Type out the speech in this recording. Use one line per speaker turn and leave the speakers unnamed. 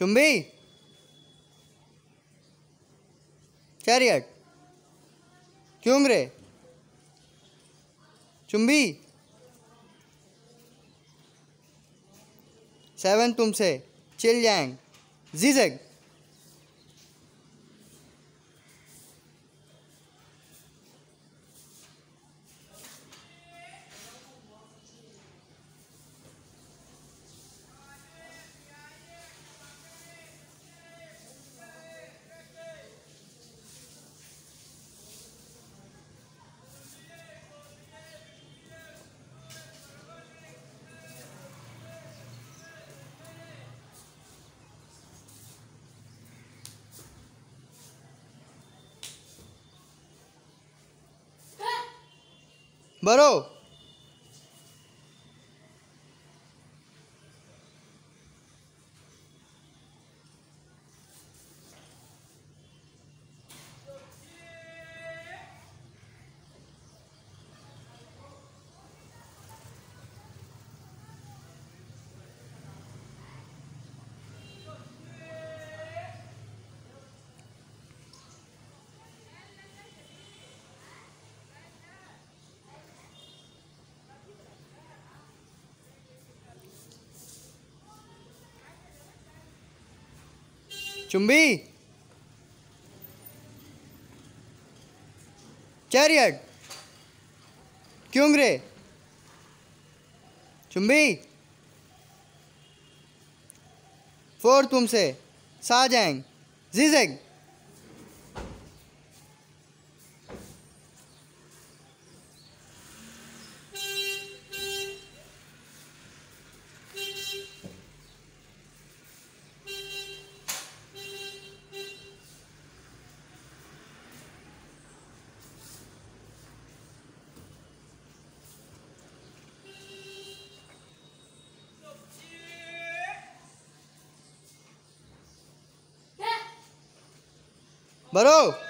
चुंबी। चैरियट क्यों रे? चुंबी। सेवन तुमसे। चिल जैंग जीजेग बरो। चुंबी। चैरियट क्यों चुंबी। फोर तुमसे साजैंग जीजेग बरो।